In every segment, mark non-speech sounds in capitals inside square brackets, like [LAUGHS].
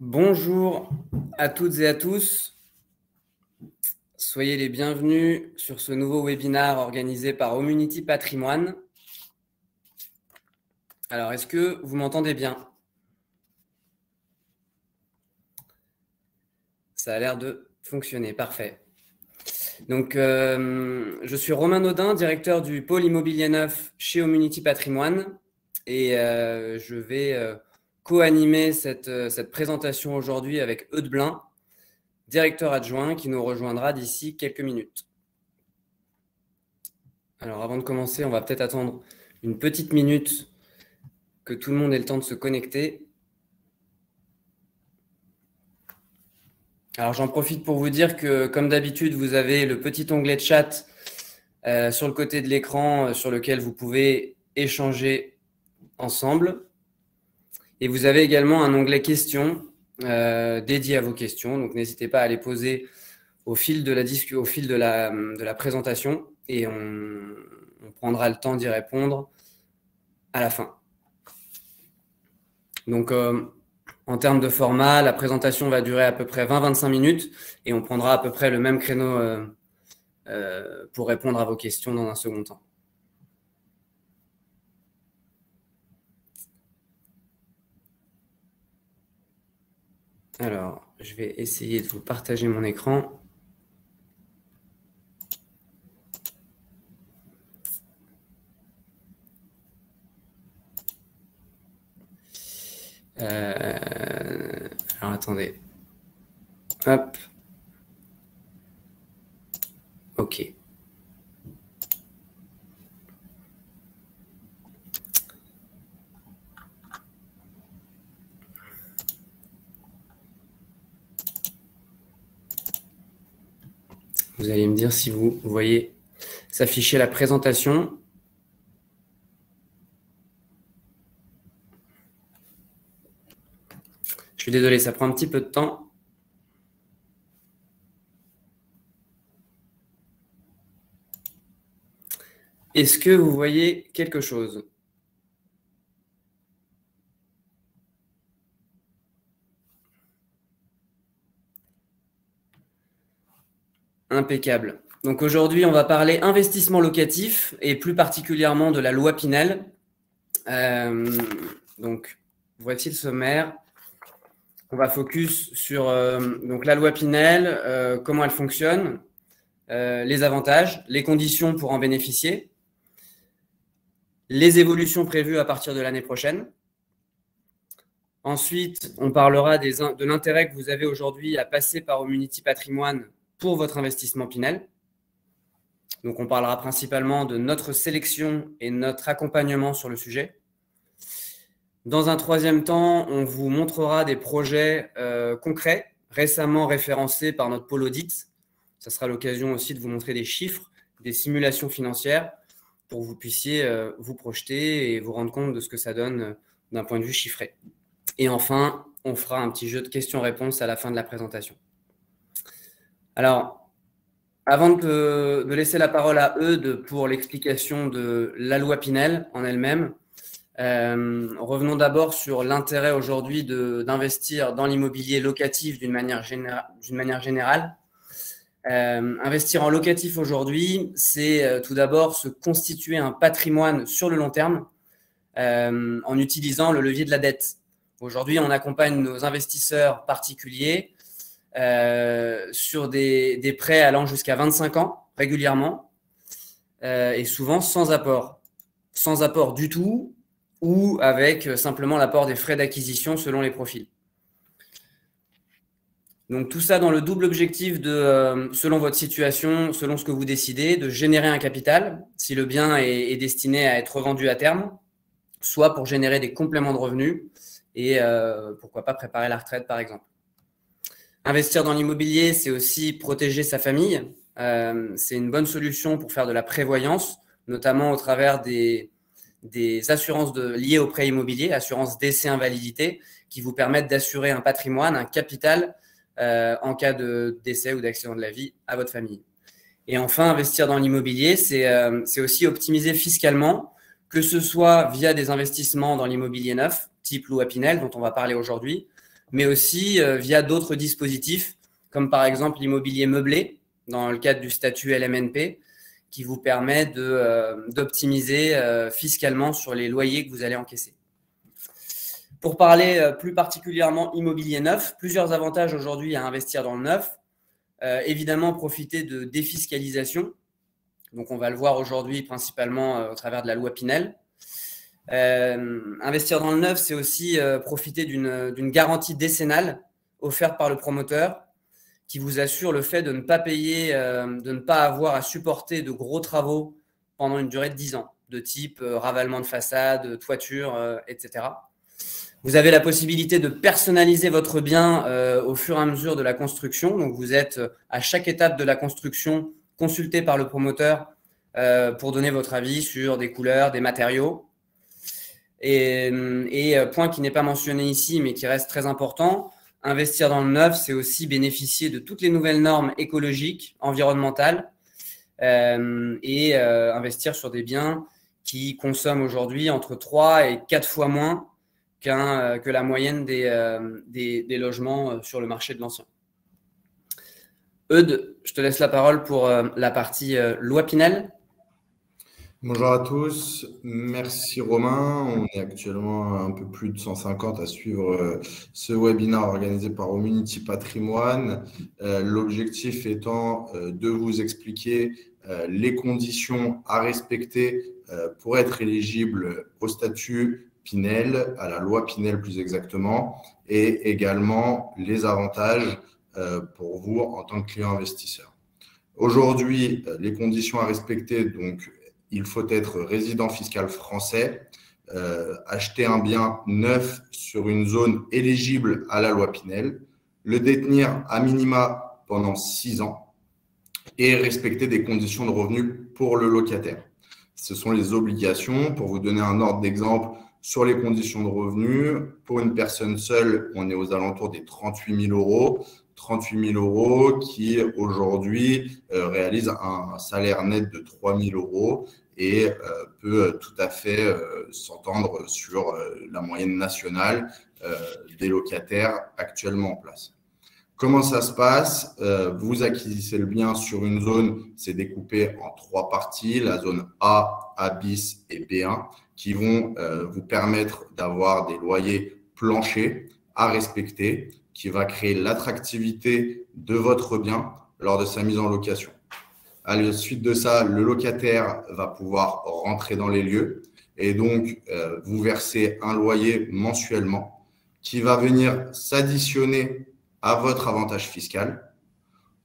Bonjour à toutes et à tous. Soyez les bienvenus sur ce nouveau webinaire organisé par Omunity Patrimoine. Alors, est-ce que vous m'entendez bien? Ça a l'air de fonctionner, parfait. Donc, euh, je suis Romain Naudin, directeur du pôle immobilier neuf chez Omunity Patrimoine, et euh, je vais euh, co-animer cette, cette, présentation aujourd'hui avec Eudes Blin, directeur adjoint, qui nous rejoindra d'ici quelques minutes. Alors, avant de commencer, on va peut-être attendre une petite minute que tout le monde ait le temps de se connecter. Alors j'en profite pour vous dire que comme d'habitude, vous avez le petit onglet de chat euh, sur le côté de l'écran euh, sur lequel vous pouvez échanger ensemble. Et vous avez également un onglet questions euh, dédié à vos questions. Donc n'hésitez pas à les poser au fil de la, au fil de la, de la présentation et on, prendra le temps d'y répondre à la fin. Donc en termes de format, la présentation va durer à peu près 20-25 minutes et on prendra à peu près le même créneau euh, euh, pour répondre à vos questions dans un second temps. Alors, je vais essayer de vous partager mon écran. Euh, alors attendez. Hop. Ok. Vous allez me dire si vous voyez s'afficher la présentation. suis désolé, ça prend un petit peu de temps. Est-ce que vous voyez quelque chose? Impeccable. Donc aujourd'hui, on va parler investissement locatif et plus particulièrement de la loi Pinel. Euh, donc voici le sommaire. On va focus sur euh, la loi Pinel, euh, comment elle fonctionne, les avantages, les conditions pour en bénéficier, les évolutions prévues à partir de l'année prochaine. Ensuite, on parlera des, de l'intérêt que vous avez aujourd'hui à passer par Omunity Patrimoine pour votre investissement Pinel. Donc, on parlera principalement de notre sélection et notre accompagnement sur le sujet. Dans un troisième temps, on vous montrera des projets euh, concrets récemment référencés par notre pôle audit. Ça sera l'occasion aussi de vous montrer des chiffres, des simulations financières pour que vous puissiez euh, vous projeter et vous rendre compte de ce que ça donne euh, d'un point de vue chiffré. Et enfin, on fera un petit jeu de questions-réponses à la fin de la présentation. Alors, avant de, laisser la parole à Eudes pour l'explication de la loi Pinel en elle-même, euh, revenons d'abord sur l'intérêt aujourd'hui d'investir dans l'immobilier locatif d'une manière, manière, générale. Euh, investir en locatif aujourd'hui, c'est euh, tout d'abord se constituer un patrimoine sur le long terme en utilisant le levier de la dette. Aujourd'hui, on accompagne nos investisseurs particuliers sur des, prêts allant jusqu'à 25 ans régulièrement et souvent sans apport. Sans apport du tout ou avec euh, simplement l'apport des frais d'acquisition selon les profils. Donc tout ça dans le double objectif de, euh, selon votre situation, selon ce que vous décidez, de générer un capital si le bien est, destiné à être vendu à terme, soit pour générer des compléments de revenus et euh, pourquoi pas préparer la retraite par exemple. Investir dans l'immobilier, c'est aussi protéger sa famille. c'est une bonne solution pour faire de la prévoyance, notamment au travers des, assurances liées au prêt immobilier, assurances décès invalidité, qui vous permettent d'assurer un patrimoine, un capital euh, en cas de décès ou d'accident de la vie à votre famille. Et enfin, investir dans l'immobilier, c'est euh, aussi optimiser fiscalement, que ce soit via des investissements dans l'immobilier neuf, type Lou Pinel, dont on va parler aujourd'hui, mais aussi via d'autres dispositifs, comme par exemple l'immobilier meublé, dans le cadre du statut LMNP, qui vous permet d'optimiser fiscalement sur les loyers que vous allez encaisser. Pour parler plus particulièrement immobilier neuf, plusieurs avantages aujourd'hui à investir dans le neuf. évidemment, profiter de défiscalisation donc, on va le voir aujourd'hui principalement euh, au travers de la loi Pinel. Euh, investir dans le neuf, c'est aussi euh, profiter d'une garantie décennale offerte par le promoteur qui vous assure le fait de ne pas payer, de ne pas avoir à supporter de gros travaux pendant une durée de 10 ans, de type ravalement de façade, toiture, etc. Vous avez la possibilité de personnaliser votre bien au fur et à mesure de la construction. Donc, vous êtes à chaque étape de la construction consulté par le promoteur euh, pour donner votre avis sur des couleurs, des matériaux. Et, euh, point qui n'est pas mentionné ici, mais qui reste très important, investir dans le neuf, c'est aussi bénéficier de toutes les nouvelles normes écologiques, environnementales, euh, et investir sur des biens qui consomment aujourd'hui entre 3 et 4 fois moins que la moyenne des logements sur le marché de l'ancien. Eudes, je te laisse la parole pour euh, la partie euh, loi Pinel. Bonjour à tous, merci Romain. On est actuellement un peu plus de 150 à suivre euh, ce webinaire organisé par Community Patrimoine. L'objectif étant de vous expliquer les conditions à respecter pour être éligible au statut Pinel, à la loi Pinel plus exactement, et également les avantages euh, pour vous en tant que client investisseur. Aujourd'hui, euh, les conditions à respecter, donc il faut être résident fiscal français, euh, acheter un bien neuf sur une zone éligible à la loi Pinel, le détenir à minima pendant six ans et respecter des conditions de revenus pour le locataire. Ce sont les obligations. Pour vous donner un ordre d'exemple sur les conditions de revenus, pour une personne seule, on est aux alentours des 38 000 euros. 38 000 euros qui aujourd'hui euh, réalise un salaire net de 3 000 euros et euh, peut tout à fait euh, s'entendre sur la moyenne nationale des locataires actuellement en place. Comment ça se passe? Vous acquisissez le bien sur une zone, c'est découpé en trois parties, la zone A, A bis et B1, qui vont vous permettre d'avoir des loyers planchers à respecter qui va créer l'attractivité de votre bien lors de sa mise en location. À la suite de ça, le locataire va pouvoir rentrer dans les lieux et donc euh, vous verser un loyer mensuellement qui va venir s'additionner à votre avantage fiscal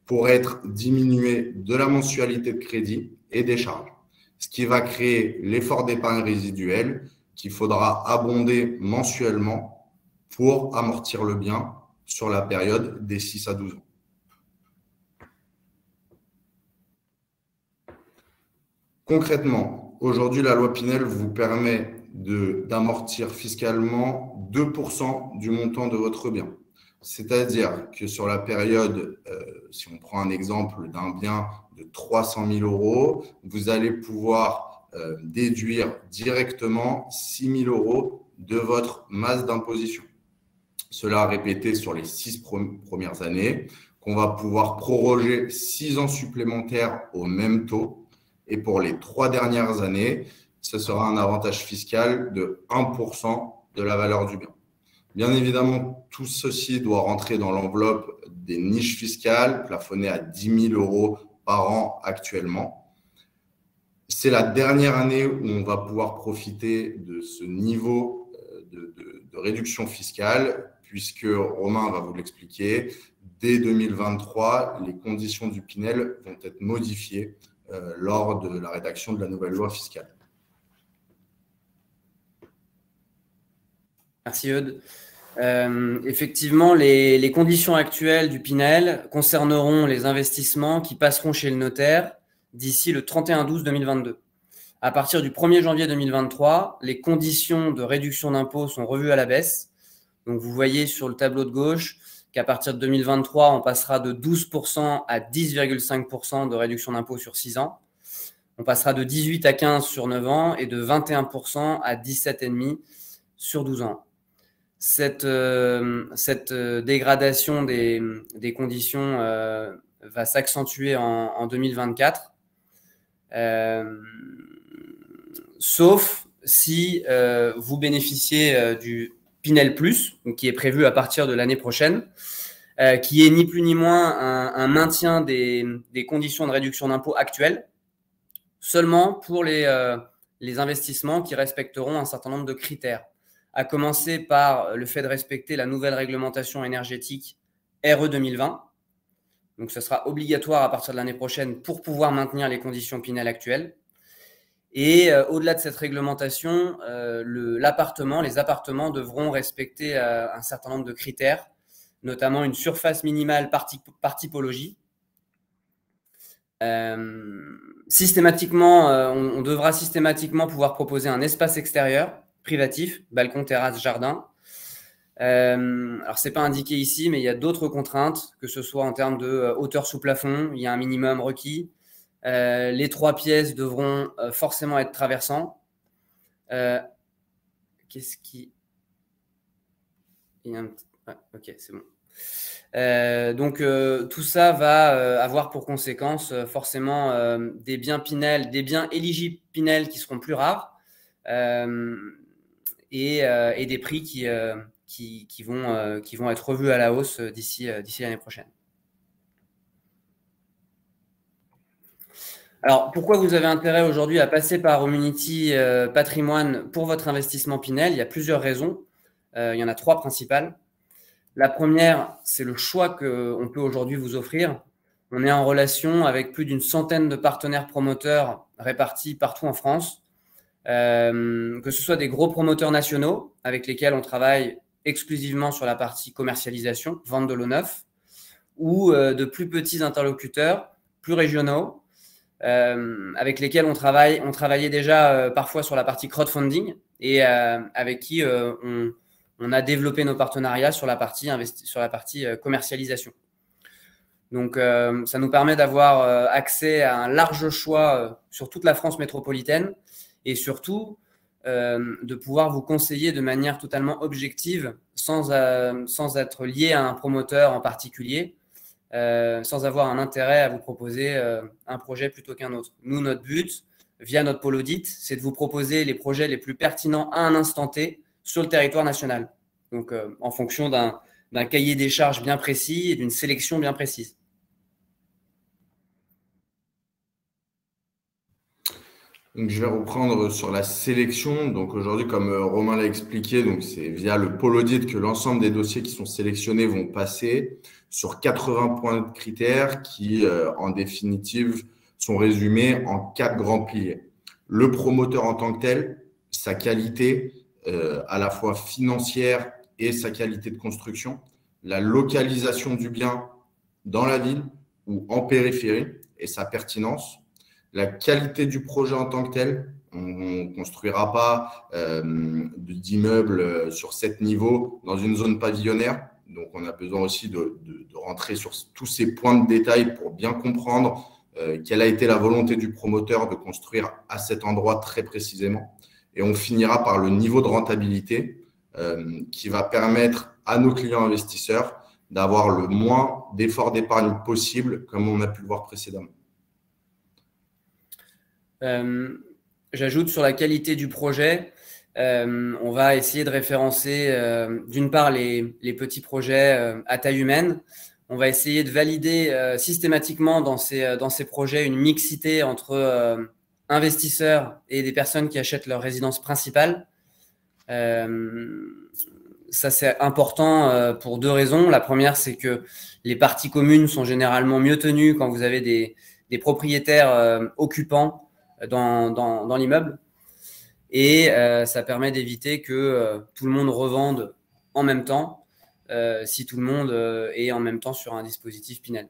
pour être diminué de la mensualité de crédit et des charges. Ce qui va créer l'effort d'épargne résiduel qu'il faudra abonder mensuellement pour amortir le bien sur la période des 6 à 12 ans. Concrètement, aujourd'hui, la loi Pinel vous permet d'amortir fiscalement 2% du montant de votre bien. C'est-à-dire que sur la période, euh, si on prend un exemple d'un bien de 300 000 euros, vous allez pouvoir euh, déduire directement 6 000 euros de votre masse d'imposition. Cela répété sur les six premières années, qu'on va pouvoir proroger six ans supplémentaires au même taux. Et pour les trois dernières années, ce sera un avantage fiscal de 1% de la valeur du bien. Bien évidemment, tout ceci doit rentrer dans l'enveloppe des niches fiscales plafonnées à 10 000 euros par an actuellement. C'est la dernière année où on va pouvoir profiter de ce niveau euh, de, de réduction fiscale puisque Romain va vous l'expliquer, dès 2023, les conditions du Pinel vont être modifiées lors de la rédaction de la nouvelle loi fiscale. Merci Eudes. Euh, effectivement, les, les, conditions actuelles du Pinel concerneront les investissements qui passeront chez le notaire d'ici le 31-12-2022. À partir du 1er janvier 2023, les conditions de réduction d'impôt sont revues à la baisse donc, vous voyez sur le tableau de gauche qu'à partir de 2023, on passera de 12% à 10,5% de réduction d'impôt sur 6 ans. On passera de 18 à 15 sur 9 ans et de 21% à 17,5% sur 12 ans. cette, cette dégradation des, conditions va s'accentuer en, en, 2024, sauf si vous bénéficiez du Pinel Plus, qui est prévu à partir de l'année prochaine, euh, qui est ni plus ni moins un, maintien des, conditions de réduction d'impôt actuelles, seulement pour les, euh, les investissements qui respecteront un certain nombre de critères, à commencer par le fait de respecter la nouvelle réglementation énergétique RE 2020. Donc, ce sera obligatoire à partir de l'année prochaine pour pouvoir maintenir les conditions Pinel actuelles. Et euh, au-delà de cette réglementation, euh, l'appartement, les appartements devront respecter euh, un certain nombre de critères, notamment une surface minimale par, typologie. systématiquement, on, on, devra systématiquement pouvoir proposer un espace extérieur privatif, balcon, terrasse, jardin. alors, ce n'est pas indiqué ici, mais il y a d'autres contraintes, que ce soit en termes de hauteur sous plafond, il y a un minimum requis, euh, les trois pièces devront euh, forcément être traversants. Euh, qu'est-ce qui. Il y a un petit... ok, c'est bon. donc tout ça va avoir pour conséquence forcément des biens Pinel, des biens éligibles Pinel qui seront plus rares et, des prix qui, qui, vont, qui vont être revus à la hausse d'ici l'année prochaine. Alors, pourquoi vous avez intérêt aujourd'hui à passer par Community euh, Patrimoine pour votre investissement Pinel? Il y a plusieurs raisons. Euh, il y en a trois principales. La première, c'est le choix qu'on peut aujourd'hui vous offrir. On est en relation avec plus d'une centaine de partenaires promoteurs répartis partout en France, euh, que ce soit des gros promoteurs nationaux avec lesquels on travaille exclusivement sur la partie commercialisation, vente de l'eau neuf, ou de plus petits interlocuteurs, plus régionaux, euh, avec lesquels on travaille, on travaillait déjà euh, parfois sur la partie crowdfunding et euh, avec qui on, a développé nos partenariats sur la partie, sur la partie commercialisation. Donc, ça nous permet d'avoir accès à un large choix sur toute la France métropolitaine et surtout de pouvoir vous conseiller de manière totalement objective sans, sans être lié à un promoteur en particulier euh, sans avoir un intérêt à vous proposer euh, un projet plutôt qu'un autre. Nous, notre but, via notre pôle audit, c'est de vous proposer les projets les plus pertinents à un instant T sur le territoire national. Donc, euh, en fonction d'un cahier des charges bien précis et d'une sélection bien précise. Donc, je vais reprendre sur la sélection. Donc aujourd'hui, comme Romain l'a expliqué, donc c'est via le pôle audit que l'ensemble des dossiers qui sont sélectionnés vont passer sur 80 points de critères qui, euh, en définitive, sont résumés en quatre grands piliers. Le promoteur en tant que tel, sa qualité euh, à la fois financière et sa qualité de construction, la localisation du bien dans la ville ou en périphérie et sa pertinence, la qualité du projet en tant que tel. On ne construira pas euh, d'immeubles sur sept niveaux dans une zone pavillonnaire. Donc, on a besoin aussi de, rentrer sur tous ces points de détail pour bien comprendre euh, quelle a été la volonté du promoteur de construire à cet endroit très précisément. Et on finira par le niveau de rentabilité euh, qui va permettre à nos clients investisseurs d'avoir le moins d'efforts d'épargne possible, comme on a pu le voir précédemment. Euh, j'ajoute sur la qualité du projet. Euh, on va essayer de référencer euh, d'une part les, petits projets à taille humaine. On va essayer de valider systématiquement dans ces, dans ces projets une mixité entre investisseurs et des personnes qui achètent leur résidence principale. ça, c'est important pour deux raisons. La première, c'est que les parties communes sont généralement mieux tenues quand vous avez des, propriétaires occupants dans l'immeuble. Et euh, ça permet d'éviter que euh, tout le monde revende en même temps euh, si tout le monde est en même temps sur un dispositif Pinel.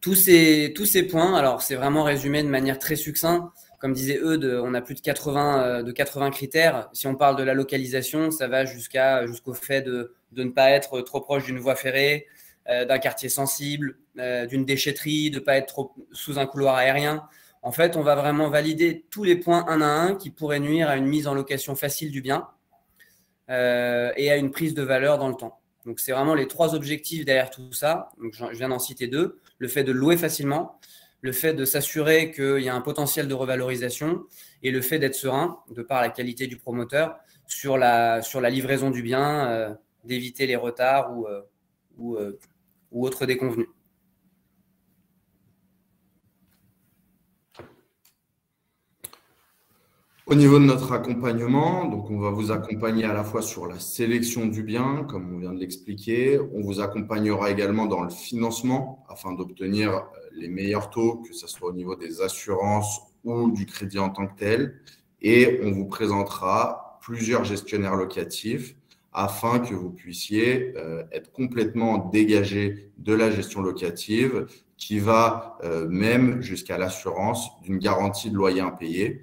Tous ces, points, alors c'est vraiment résumé de manière très succincte. Comme disait Eudes, on a plus de 80, de 80 critères. Si on parle de la localisation, ça va jusqu'au fait de, de ne pas être trop proche d'une voie ferrée, d'un quartier sensible, d'une déchetterie, de ne pas être trop sous un couloir aérien. En fait, on va vraiment valider tous les points un à un qui pourraient nuire à une mise en location facile du bien. et à une prise de valeur dans le temps. Donc, c'est vraiment les trois objectifs derrière tout ça. Je viens d'en citer deux. Le fait de louer facilement, le fait de s'assurer qu'il y a un potentiel de revalorisation et le fait d'être serein, de par la qualité du promoteur, sur la, livraison du bien, euh, d'éviter les retards ou, euh, euh, autres déconvenus. Au niveau de notre accompagnement, donc on va vous accompagner à la fois sur la sélection du bien, comme on vient de l'expliquer. On vous accompagnera également dans le financement afin d'obtenir euh, les meilleurs taux, que ce soit au niveau des assurances ou du crédit en tant que tel. Et on vous présentera plusieurs gestionnaires locatifs afin que vous puissiez euh, être complètement dégagé de la gestion locative qui va euh, même jusqu'à l'assurance d'une garantie de loyer impayé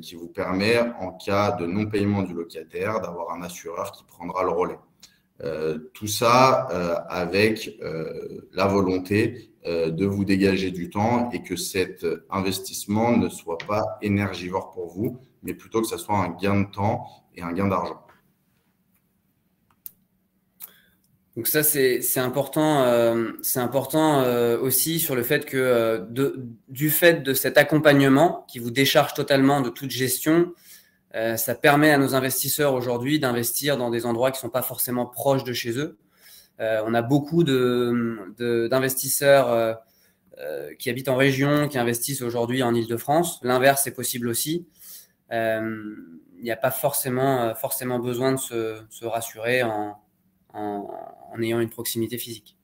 qui vous permet, en cas de non-paiement du locataire, d'avoir un assureur qui prendra le relais. Euh, tout ça euh, avec la volonté de vous dégager du temps et que cet investissement ne soit pas énergivore pour vous, mais plutôt que ce soit un gain de temps et un gain d'argent. Donc ça, c'est important, euh, important euh, aussi sur le fait que euh, de, du fait de cet accompagnement qui vous décharge totalement de toute gestion, ça permet à nos investisseurs aujourd'hui d'investir dans des endroits qui ne sont pas forcément proches de chez eux. on a beaucoup d'investisseurs de, qui habitent en région, qui investissent aujourd'hui en Ile-de-France. L'inverse est possible aussi. Il n'y a pas forcément, forcément besoin de se rassurer en en, ayant une proximité physique.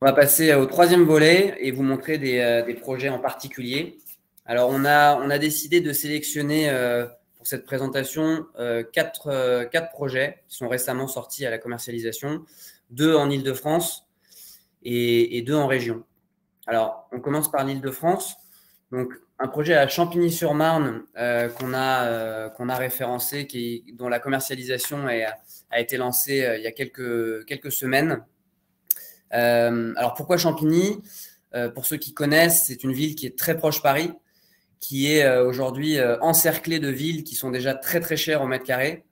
On va passer au troisième volet et vous montrer des, euh, projets en particulier. Alors, on a, décidé de sélectionner euh, pour cette présentation euh, quatre, projets qui sont récemment sortis à la commercialisation, deux en Ile-de-France et, deux en région. Alors, on commence par l'Île-de-France. Donc, un projet à Champigny-sur-Marne euh, qu'on a, euh, qu'on a référencé, qui, dont la commercialisation a été lancée euh, il y a quelques, quelques semaines. alors pourquoi Champigny? Pour ceux qui connaissent, c'est une ville qui est très proche Paris, qui est aujourd'hui encerclée de villes qui sont déjà très très chères au mètre carré.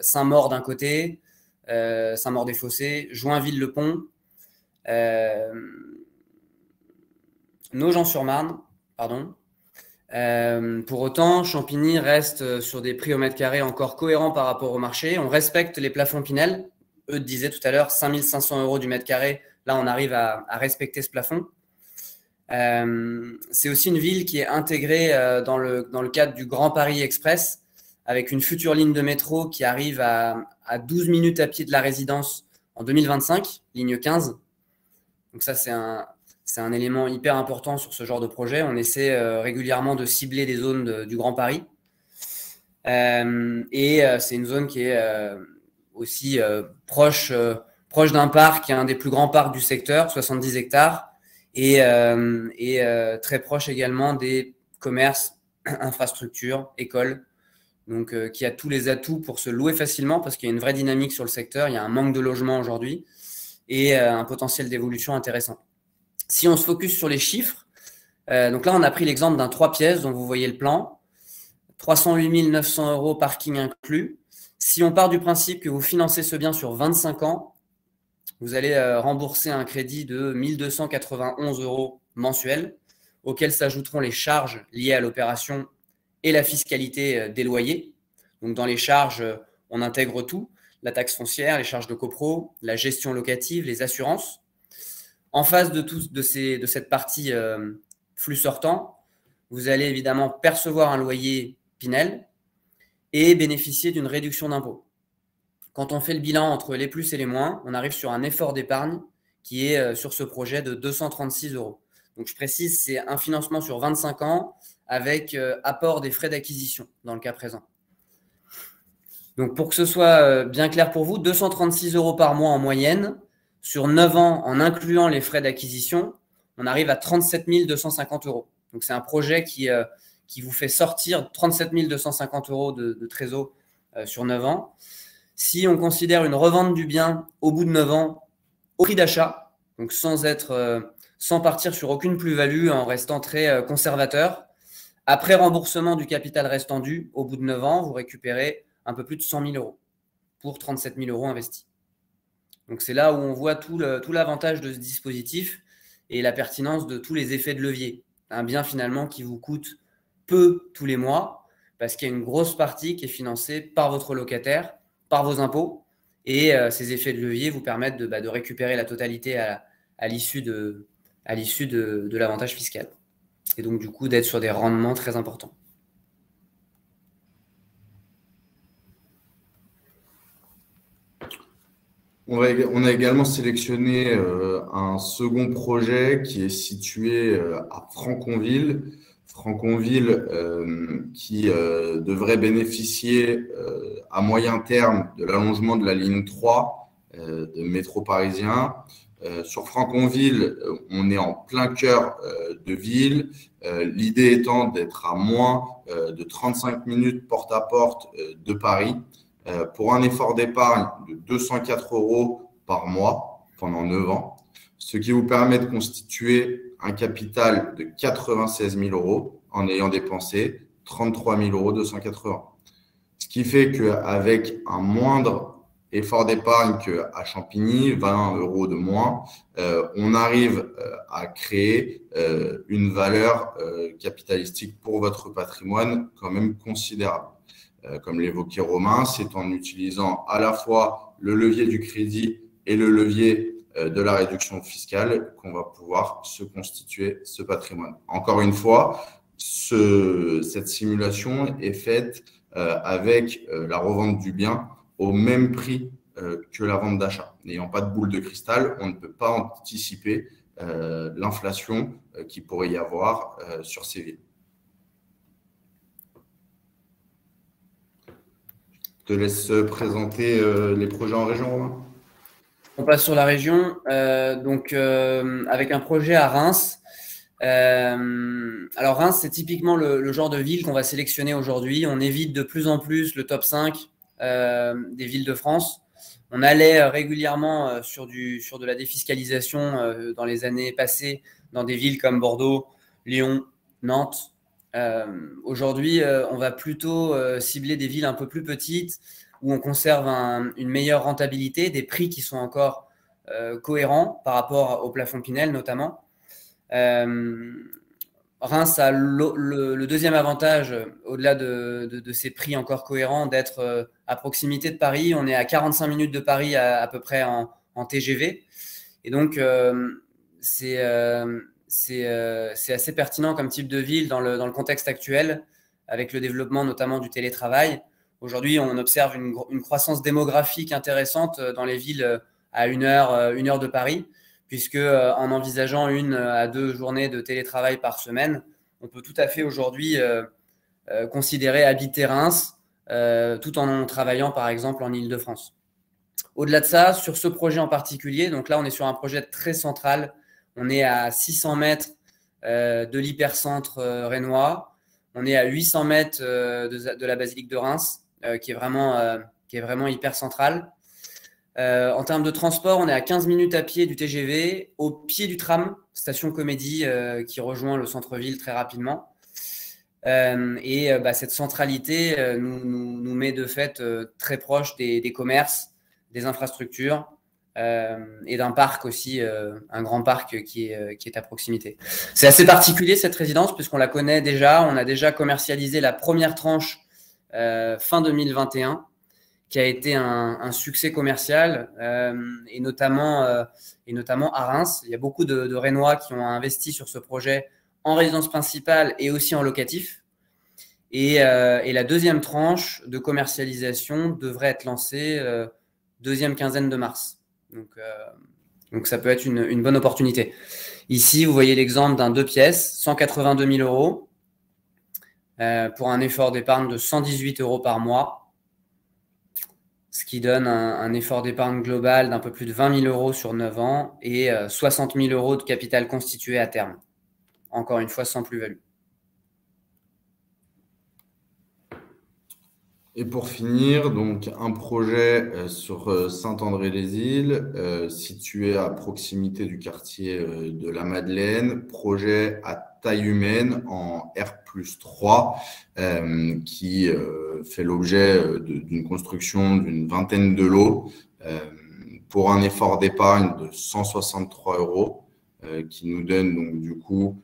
Saint-Maur d'un côté, Saint-Maur-des-Fossés, Joinville-le-Pont, Nogent-sur-Marne, pardon. Euh, pour autant, Champigny reste sur des prix au mètre carré encore cohérents par rapport au marché. On respecte les plafonds Pinel. Eux disaient tout à l'heure 5500 euros du mètre carré. Là, on arrive à, respecter ce plafond. Euh, c'est aussi une ville qui est intégrée euh, dans, le, dans cadre du Grand Paris Express avec une future ligne de métro qui arrive à, à 12 minutes à pied de la résidence en 2025, ligne 15. Donc ça, c'est un, c'est un élément hyper important sur ce genre de projet. On essaie euh, régulièrement de cibler des zones du Grand Paris. Euh, et euh, c'est une zone qui est aussi proche, proche d'un parc, qui est un des plus grands parcs du secteur, 70 hectares, et, et très proche également des commerces, [CLEARS THROAT] infrastructures, écoles. Donc, qui a tous les atouts pour se louer facilement parce qu'il y a une vraie dynamique sur le secteur. Il y a un manque de logement aujourd'hui et un potentiel d'évolution intéressant. Si on se focus sur les chiffres, euh, donc là, on a pris l'exemple d'un trois pièces dont vous voyez le plan. 308 900 euros parking inclus. Si on part du principe que vous financez ce bien sur 25 ans, vous allez euh, rembourser un crédit de 1291 euros mensuels, auxquels s'ajouteront les charges liées à l'opération et la fiscalité euh, des loyers. Donc dans les charges, on intègre tout, la taxe foncière, les charges de copro, la gestion locative, les assurances. En face de, cette partie euh, flux sortant, vous allez évidemment percevoir un loyer Pinel et bénéficier d'une réduction d'impôt. Quand on fait le bilan entre les plus et les moins, on arrive sur un effort d'épargne qui est euh, sur ce projet de 236 euros. Donc je précise, c'est un financement sur 25 ans avec euh, apport des frais d'acquisition dans le cas présent. Donc pour que ce soit bien clair pour vous, 236 euros par mois en moyenne, sur 9 ans, en incluant les frais d'acquisition, on arrive à 37 250 euros. Donc, c'est un projet qui, euh, vous fait sortir 37 250 euros de, trésor euh, sur 9 ans. Si on considère une revente du bien au bout de 9 ans au prix d'achat, donc sans, euh, sans partir sur aucune plus-value, en restant très conservateur, Après remboursement du capital restant dû, au bout de 9 ans, vous récupérez un peu plus de 100 000 euros pour 37 000 euros investis. Donc c'est là où on voit tout l'avantage de ce dispositif et la pertinence de tous les effets de levier. Un bien finalement qui vous coûte peu tous les mois parce qu'il y a une grosse partie qui est financée par votre locataire, par vos impôts. Et euh, ces effets de levier vous permettent de, bah, récupérer la totalité à, l'issue de, de l'avantage fiscal. Et donc du coup d'être sur des rendements très importants. On, a également sélectionné euh, un second projet qui est situé euh, à Franconville. Franconville euh, qui devrait bénéficier à moyen terme de l'allongement de la ligne 3 de métro parisien. sur Franconville, on est en plein cœur de ville. L'idée étant d'être à moins de 35 minutes porte à porte de Paris. Euh, pour un effort d'épargne de 204 euros par mois pendant 9 ans, ce qui vous permet de constituer un capital de 96 000 euros en ayant dépensé 33 000 280. Ce qui fait qu'avec un moindre effort d'épargne qu'à Champigny, 20 euros de moins, euh, on arrive euh, à créer une valeur capitalistique pour votre patrimoine quand même considérable. Euh, comme l'évoquait Romain, c'est en utilisant à la fois le levier du crédit et le levier euh, de la réduction fiscale qu'on va pouvoir se constituer ce patrimoine. Encore une fois, cette simulation est faite euh, avec la revente du bien au même prix que la vente d'achat. N'ayant pas de boule de cristal, on ne peut pas anticiper l'inflation qui pourrait y avoir sur ces villes. Te laisse présenter euh, les projets en région, On passe sur la région, euh, donc euh, avec un projet à Reims. alors Reims, c'est typiquement le, genre de ville qu'on va sélectionner aujourd'hui. On évite de plus en plus le top 5 des villes de France. On allait régulièrement sur de la défiscalisation dans les années passées dans des villes comme Bordeaux, Lyon, Nantes, euh, aujourd'hui, euh, on va plutôt euh, cibler des villes un peu plus petites où on conserve une meilleure rentabilité, des prix qui sont encore cohérents par rapport au plafond Pinel notamment. Reims a le, deuxième avantage, au-delà de, ces prix encore cohérents, d'être à proximité de Paris. On est à 45 minutes de Paris à, peu près en, en, TGV. Et donc, c'est euh, c'est assez pertinent comme type de ville dans le, contexte actuel, avec le développement notamment du télétravail. Aujourd'hui, on observe une, une, croissance démographique intéressante euh, dans les villes euh, à une heure, une heure de Paris, puisque en envisageant une à deux journées de télétravail par semaine, on peut tout à fait aujourd'hui considérer habiter Reims tout en travaillant par exemple en Ile-de-France. Au-delà de ça, sur ce projet en particulier, donc là on est sur un projet très central on est à 600 mètres euh, de l'hypercentre euh, rénois. On est à 800 mètres euh, de, la basilique de Reims, qui, est vraiment, vraiment hyper centrale. en termes de transport, on est à 15 minutes à pied du TGV, au pied du tram, station Comédie, qui rejoint le centre-ville très rapidement. et bah, cette centralité nous, met de fait très proche des commerces, des infrastructures, euh, et d'un parc aussi, euh, un grand parc qui est, euh, qui est à proximité. C'est assez particulier cette résidence puisqu'on la connaît déjà. On a déjà commercialisé la première tranche fin 2021 qui a été un, succès commercial et, notamment, et notamment à Reims. Il y a beaucoup de, de Rénois qui ont investi sur ce projet en résidence principale et aussi en locatif. Et la deuxième tranche de commercialisation devrait être lancée deuxième quinzaine de mars. Donc, euh, donc ça peut être une, bonne opportunité. Ici, vous voyez l'exemple d'un deux pièces, 182 000 euros, euh, pour un effort d'épargne de 118 euros par mois, ce qui donne un, effort d'épargne global d'un peu plus de 20 000 euros sur 9 ans et 60 euh, 000 euros de capital constitué à terme. Encore une fois, sans plus-value. Et pour finir, donc un projet euh, sur euh, Saint-André-les-Îles, euh, situé à proximité du quartier de la Madeleine, projet à taille humaine en R plus 3 qui fait l'objet d'une construction d'une vingtaine de lots pour un effort d'épargne de 163 euros qui nous donne donc du coup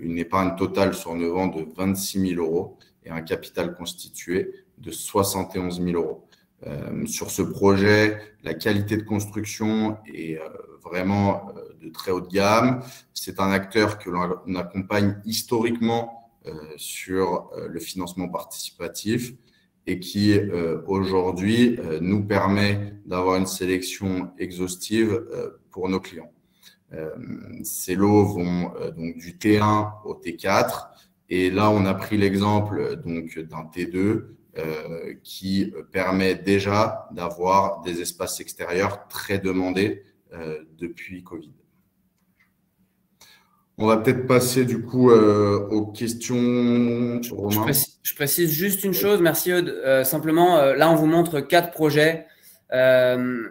une épargne totale sur 9 ans de 26 000 euros et un capital constitué de 71 000 euros. Euh, sur ce projet, la qualité de construction est euh, vraiment euh, de très haute gamme. C'est un acteur que l'on accompagne historiquement sur le financement participatif et qui aujourd'hui nous permet d'avoir une sélection exhaustive pour nos clients. ces lots vont donc du T1 au T4 et là on a pris l'exemple donc d'un T2 euh, qui permet déjà d'avoir des espaces extérieurs très demandés euh, depuis Covid. On va peut-être passer du coup euh, aux questions. Je précise, juste une chose, merci Eudes. simplement, là, on vous montre quatre projets.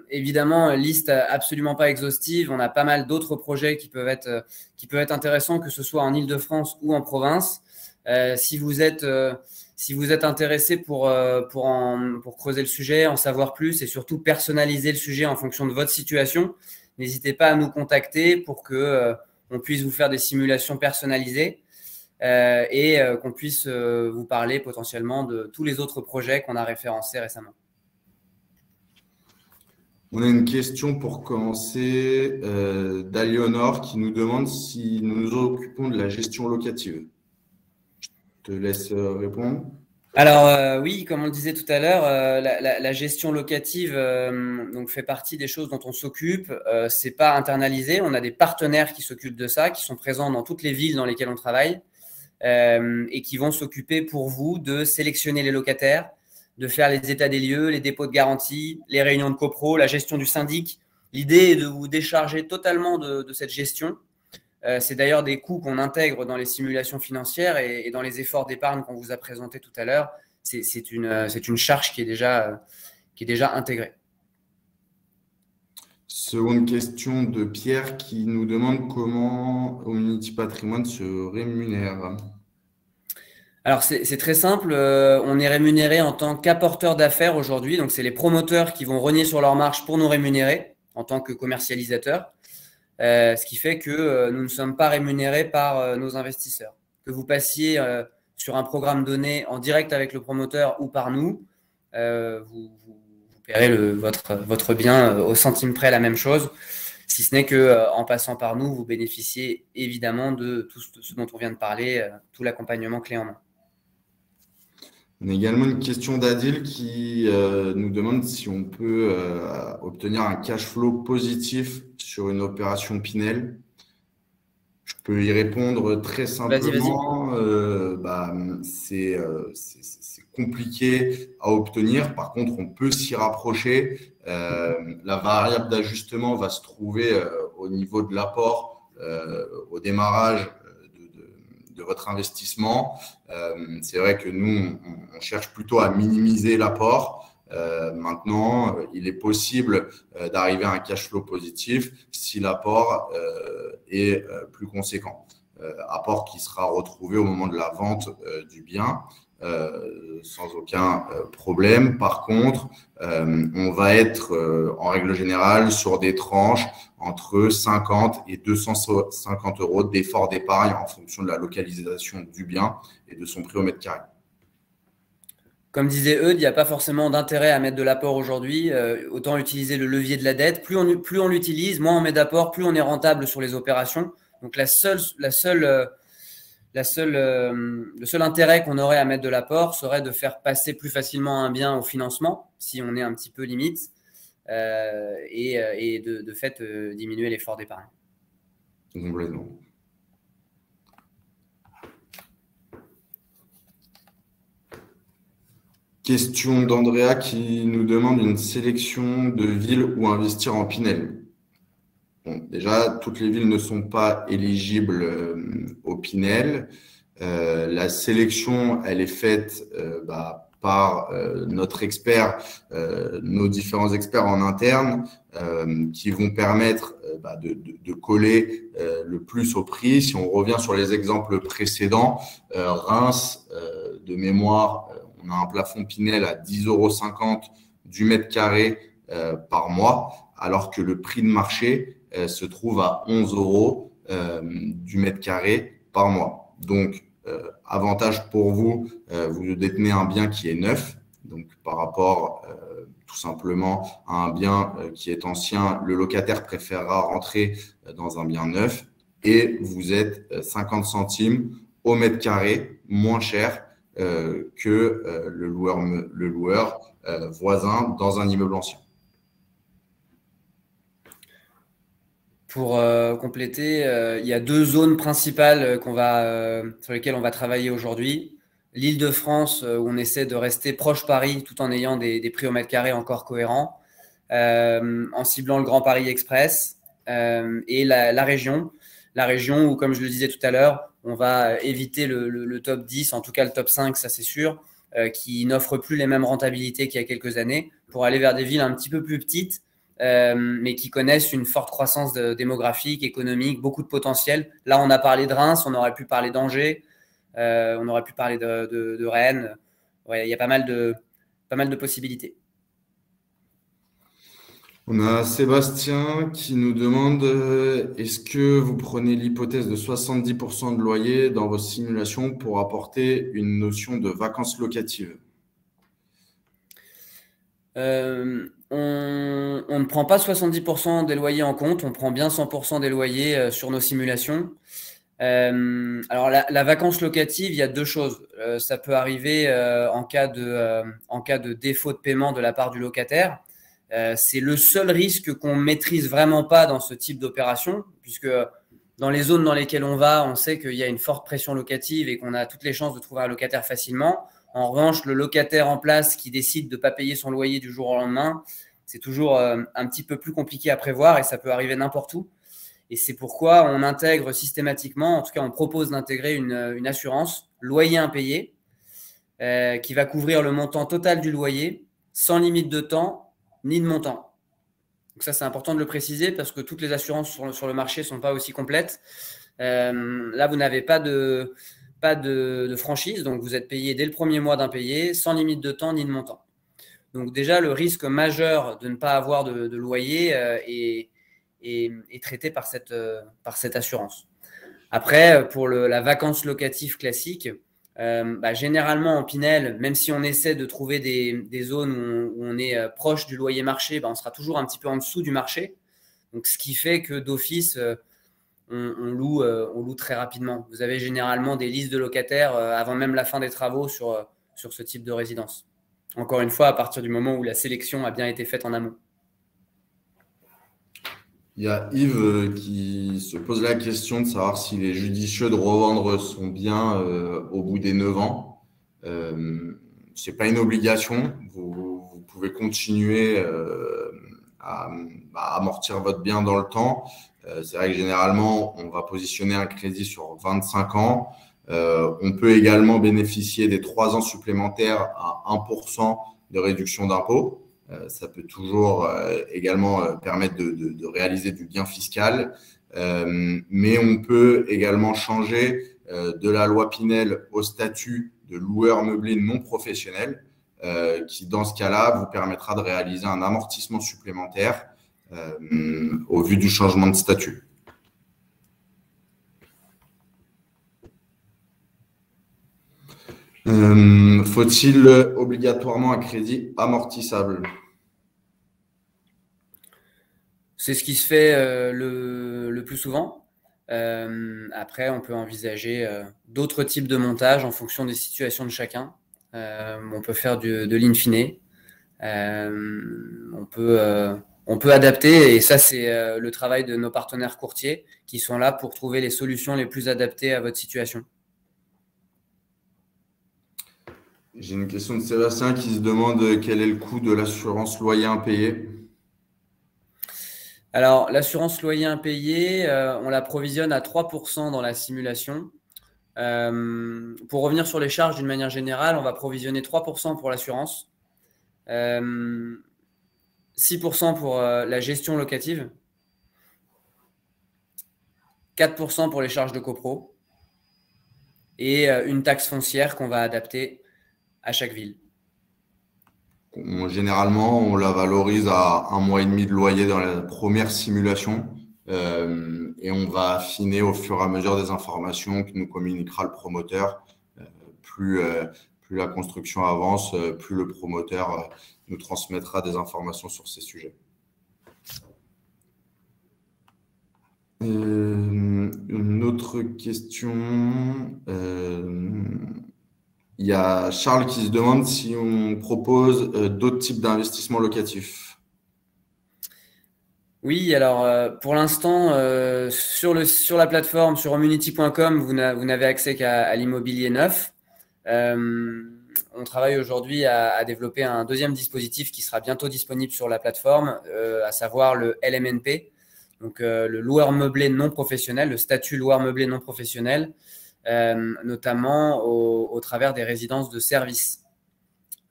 évidemment, liste absolument pas exhaustive. On a pas mal d'autres projets qui peuvent être qui être intéressants, que ce soit en Île-de-France ou en province. si vous êtes si vous êtes intéressé pour, euh, pour, creuser le sujet, en savoir plus et surtout personnaliser le sujet en fonction de votre situation, n'hésitez pas à nous contacter pour que euh, on puisse vous faire des simulations personnalisées euh, et qu'on puisse vous parler potentiellement de tous les autres projets qu'on a référencés récemment. On a une question pour commencer d'Alionor qui nous demande si nous nous occupons de la gestion locative laisse euh, répondre. Alors euh, oui, comme on le disait tout à l'heure, euh, la, gestion locative donc fait partie des choses dont on s'occupe. c'est pas internalisé. On a des partenaires qui s'occupent de ça, qui sont présents dans toutes les villes dans lesquelles on travaille et qui vont s'occuper pour vous de sélectionner les locataires, de faire les états des lieux, les dépôts de garantie, les réunions de copro, la gestion du syndic. L'idée est de vous décharger totalement de cette gestion c'est d'ailleurs des coûts qu'on intègre dans les simulations financières et, dans les efforts d'épargne qu'on vous a présentés tout à l'heure. C'est une, euh, une, charge qui est, déjà, euh, qui est déjà intégrée. Seconde question de Pierre qui nous demande comment Omnity Patrimoine se rémunère. Alors c'est très simple, on est rémunéré en tant qu'apporteur d'affaires aujourd'hui, donc c'est les promoteurs qui vont renier sur leur marche pour nous rémunérer en tant que commercialisateurs. Euh, ce qui fait que euh, nous ne sommes pas rémunérés par euh, nos investisseurs. Que vous passiez sur un programme donné en direct avec le promoteur ou par nous, vous, vous, paierez votre, bien au centime près la même chose, si ce n'est que en passant par nous, vous bénéficiez évidemment de tout ce dont on vient de parler, tout l'accompagnement clé en main. On a également une question d'Adil qui euh, nous demande si on peut euh, obtenir un cash flow positif sur une opération Pinel. Je peux y répondre très simplement. Euh, bah, c'est compliqué à obtenir. Par contre, on peut s'y rapprocher. la variable d'ajustement va se trouver au niveau de l'apport au démarrage de votre investissement. Euh, c'est vrai que nous, on, cherche plutôt à minimiser l'apport. Euh, maintenant, il est possible euh, d'arriver à un cash flow positif si l'apport est plus conséquent. apport qui sera retrouvé au moment de la vente du bien. Euh, sans aucun euh, problème. Par contre, euh, on va être en règle générale sur des tranches entre 50 et 250 euros d'effort d'épargne en fonction de la localisation du bien et de son prix au mètre carré. Comme disait Eudes, il n'y a pas forcément d'intérêt à mettre de l'apport aujourd'hui. autant utiliser le levier de la dette. Plus on, plus on l'utilise, moins on met d'apport, plus on est rentable sur les opérations. Donc la seule, la seule euh, le seul intérêt qu'on aurait à mettre de l'apport serait de faire passer plus facilement un bien au financement, si on est un petit peu limite, euh, et, euh, de, fait diminuer l'effort d'épargne. Complètement. Question d'Andrea qui nous demande une sélection de villes où investir en Pinel déjà, toutes les villes ne sont pas éligibles euh, au Pinel. Euh, la sélection, elle est faite euh, bah, par notre expert, nos différents experts en interne, qui vont permettre bah, de, coller le plus au prix. Si on revient sur les exemples précédents, Reims, de mémoire, on a un plafond Pinel à 10,50 euros du mètre carré par mois, alors que le prix de marché se trouve à 11 euros du mètre carré par mois. Donc, avantage pour vous, vous détenez un bien qui est neuf, donc par rapport tout simplement un bien euh, qui est ancien, le locataire préférera rentrer euh, dans un bien neuf et vous êtes 50 euh, centimes au mètre carré moins cher que le loueur voisin dans un immeuble ancien. Pour compléter, il y a deux zones principales va, sur lesquelles on va travailler aujourd'hui l'île de France euh, où on essaie de rester proche Paris tout en ayant des, prix au mètre carré encore cohérents, euh, en ciblant le Grand Paris Express euh, et la, région. La région où, comme je le disais tout à l'heure, on va éviter le, top 10, en tout cas le top 5, ça c'est sûr, qui n'offre plus les mêmes rentabilités qu'il y a quelques années, pour aller vers des villes un petit peu plus petites, mais qui connaissent une forte croissance démographique, économique, beaucoup de potentiel. Là, on a parlé de Reims, on aurait pu parler d'Angers, euh, on aurait pu parler de, Rennes. il y a pas mal de, pas mal de possibilités. On a Sébastien qui nous demande euh, est-ce que vous prenez l'hypothèse de 70% de loyer dans vos simulations pour apporter une notion de vacances locatives? Euh, on, ne prend pas 70% des loyers en compte, on prend bien 100% des loyers sur nos simulations. Euh, alors la, vacance locative, il y a deux choses. Euh, ça peut arriver euh, en, cas de, euh, en cas de défaut de paiement de la part du locataire. Euh, c'est le seul risque qu'on maîtrise vraiment pas dans ce type d'opération, puisque dans les zones dans lesquelles on va, on sait qu'il y a une forte pression locative et qu'on a toutes les chances de trouver un locataire facilement. En revanche, le locataire en place qui décide de ne pas payer son loyer du jour au lendemain, c'est toujours un petit peu plus compliqué à prévoir et ça peut arriver n'importe où. Et c'est pourquoi on intègre systématiquement, en tout cas on propose d'intégrer une, assurance loyer impayé euh, qui va couvrir le montant total du loyer sans limite de temps ni de montant. Donc ça c'est important de le préciser parce que toutes les assurances sur le, marché ne sont pas aussi complètes. Euh, là vous n'avez pas de, pas de, franchise, donc vous êtes payé dès le premier mois d'impayé sans limite de temps ni de montant. Donc déjà le risque majeur de ne pas avoir de, loyer euh, est traité par cette, euh, assurance. Après, pour la vacance locative classique, euh, bah, généralement en Pinel, même si on essaie de trouver des, zones où on, est euh, proche du loyer marché, bah, on sera toujours un petit peu en dessous du marché. Donc, ce qui fait que d'office, on, loue, on loue très rapidement. Vous avez généralement des listes de locataires avant même la fin des travaux sur, sur ce type de résidence. Encore une fois, à partir du moment où la sélection a bien été faite en amont. Il y a Yves euh, qui se pose la question de savoir s'il est judicieux de revendre son bien euh, au bout des 9 ans. Euh, Ce n'est pas une obligation. Vous, pouvez continuer à, amortir votre bien dans le temps. C'est vrai que généralement, on va positionner un crédit sur 25 ans. on peut également bénéficier des 3 ans supplémentaires à 1% de réduction d'impôt. Euh, ça peut toujours euh, également euh, permettre de, réaliser du gain fiscal. mais on peut également changer de la loi Pinel au statut de loueur meublé non professionnel, qui dans ce cas-là vous permettra de réaliser un amortissement supplémentaire au vu du changement de statut. Euh, faut-il obligatoirement un crédit amortissable? C'est ce qui se fait euh, le, plus souvent. Euh, après, on peut envisager d'autres types de montages en fonction des situations de chacun. on peut faire de l'infine. on, peut, on peut adapter, et ça, c'est le travail de nos partenaires courtiers qui sont là pour trouver les solutions les plus adaptées à votre situation. J'ai une question de Sébastien qui se demande quel est le coût de l'assurance loyer impayé? Alors, l'assurance loyer impayé, euh, on la provisionne à 3% dans la simulation. Euh, pour revenir sur les charges d'une manière générale, on va provisionner 3% pour l'assurance, 6% euh, pour la gestion locative 4% pour les charges de copro et une taxe foncière qu'on va adapter à chaque ville. généralement, on la valorise à un mois et demi de loyer dans la première simulation. Euh, et on va affiner au fur et à mesure des informations que nous communiquera le promoteur. Euh, euh, plus la construction avance, plus le promoteur nous transmettra des informations sur ces sujets. une autre question. Il y a Charles qui se demande si on propose d'autres types d'investissements locatifs. Oui, alors euh, pour l'instant, euh, sur, la plateforme, sur community.com, vous n'avez accès qu'à l'immobilier neuf. Euh, on travaille aujourd'hui à, développer un deuxième dispositif qui sera bientôt disponible sur la plateforme, à savoir le LMNP, donc le loueur meublé non professionnel, le statut loueur meublé non professionnel, notamment au, travers des résidences de service.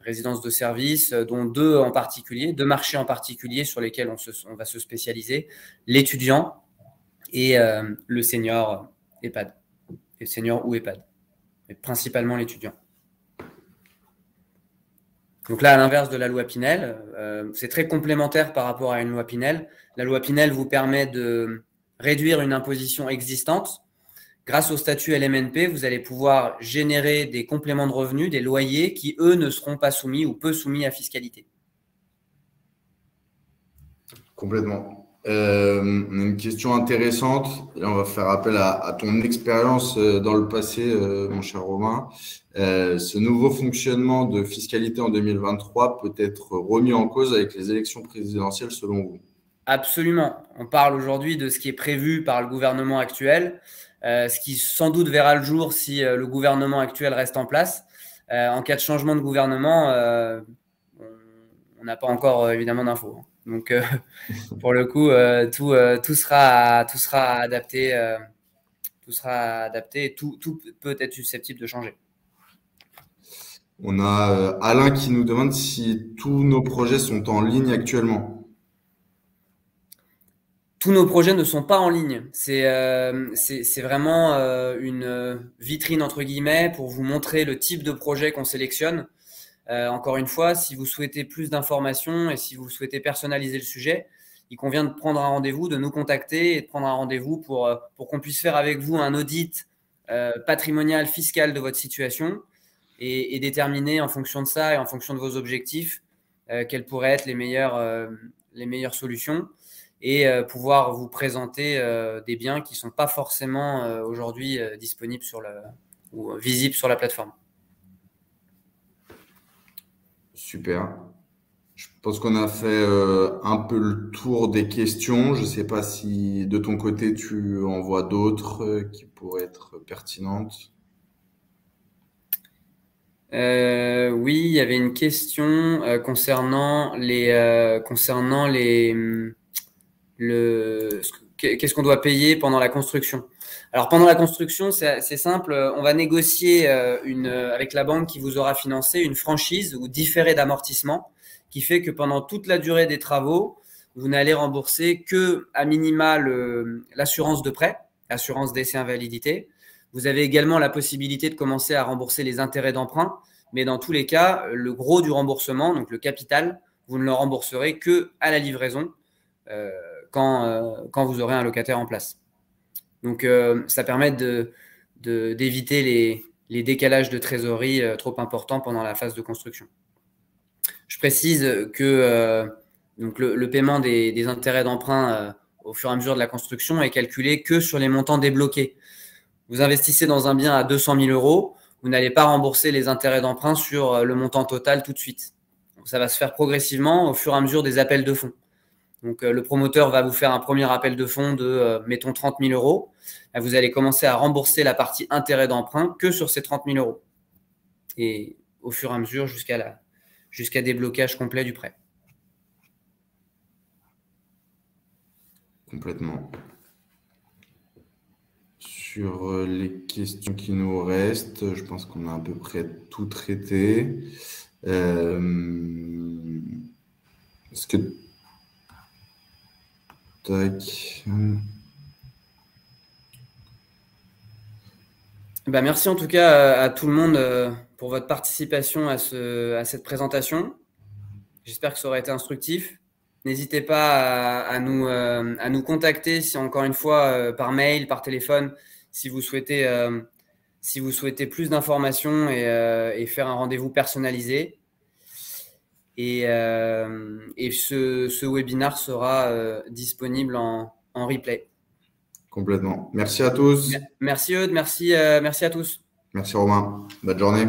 Résidences de service, euh, dont deux en particulier, deux marchés en particulier sur lesquels on, va se spécialiser, l'étudiant et euh, le senior EHPAD, senior ou EHPAD, mais principalement l'étudiant. Donc là, à l'inverse de la loi Pinel, euh, c'est très complémentaire par rapport à une loi Pinel. La loi Pinel vous permet de réduire une imposition existante Grâce au statut LMNP, vous allez pouvoir générer des compléments de revenus, des loyers qui, eux, ne seront pas soumis ou peu soumis à fiscalité. Complètement. Euh, une question intéressante, et on va faire appel à, ton expérience euh, dans le passé, euh, mon cher Romain. ce nouveau fonctionnement de fiscalité en 2023 peut être remis en cause avec les élections présidentielles selon vous? Absolument. On parle aujourd'hui de ce qui est prévu par le gouvernement actuel. Ce qui sans doute verra le jour si le gouvernement actuel reste en place. En cas de changement de gouvernement, on n'a pas encore évidemment d'infos. Donc, [LAUGHS] pour le coup, tout, tout, sera, tout sera adapté. tout sera adapté et tout, tout peut être susceptible de changer. On a Alain qui nous demande si tous nos projets sont en ligne actuellement tous nos projets ne sont pas en ligne. C'est euh, vraiment euh, une vitrine, entre guillemets, pour vous montrer le type de projet qu'on sélectionne. Euh, encore une fois, si vous souhaitez plus d'informations et si vous souhaitez personnaliser le sujet, il convient de prendre un rendez-vous, de nous contacter et de prendre un rendez-vous pour, pour qu'on puisse faire avec vous un audit patrimonial, fiscal de votre situation et, déterminer en fonction de ça et en fonction de vos objectifs quelles pourraient être les meilleures, solutions et euh, pouvoir vous présenter euh, des biens qui ne sont pas forcément euh, aujourd'hui disponibles sur ou visibles sur la plateforme. Super. Je pense qu'on a fait un peu le tour des questions. Je ne sais pas si de ton côté tu en vois d'autres qui pourraient être pertinentes. oui, il y avait une question concernant les concernant les le qu'est-ce qu'on doit payer pendant la construction. Alors pendant la construction, c'est simple, on va négocier euh, une, avec la banque qui vous aura financé une franchise ou différé d'amortissement qui fait que pendant toute la durée des travaux, vous n'allez rembourser que à minima l'assurance de prêt, l'assurance d'essai invalidité. Vous avez également la possibilité de commencer à rembourser les intérêts d'emprunt, mais dans tous les cas, le gros du remboursement, donc le capital, vous ne le rembourserez que à la livraison. Euh, euh, quand, vous aurez un locataire en place. Donc, euh, ça permet d'éviter de, les, décalages de trésorerie euh, trop importants pendant la phase de construction. Je précise que donc le, paiement des, intérêts d'emprunt au fur et à mesure de la construction est calculé que sur les montants débloqués. Vous investissez dans un bien à 200 000 euros, vous n'allez pas rembourser les intérêts d'emprunt sur le montant total tout de suite. ça va se faire progressivement au fur et à mesure des appels de fonds. Donc, euh, le promoteur va vous faire un premier appel de fonds de, euh, mettons, 30 000 euros. vous allez commencer à rembourser la partie intérêt d'emprunt que sur ces 30 000 euros. Et au fur et à mesure jusqu'à jusqu'à déblocage complet du prêt. Complètement. Sur euh, les questions qui nous restent, je pense qu'on a à peu près tout traité. Est-ce que Bah, merci en tout cas à tout le monde pour votre participation à, ce, à cette présentation. J'espère que ça aura été instructif. N'hésitez pas à, nous, à nous contacter, si encore une fois, par mail, par téléphone, si vous souhaitez, si vous souhaitez plus d'informations et, faire un rendez-vous personnalisé. Et, et ce, ce, webinar sera disponible en, en replay. Complètement. Merci à tous. Merci Eudes, merci, euh, merci à tous. Merci Romain. Bonne journée.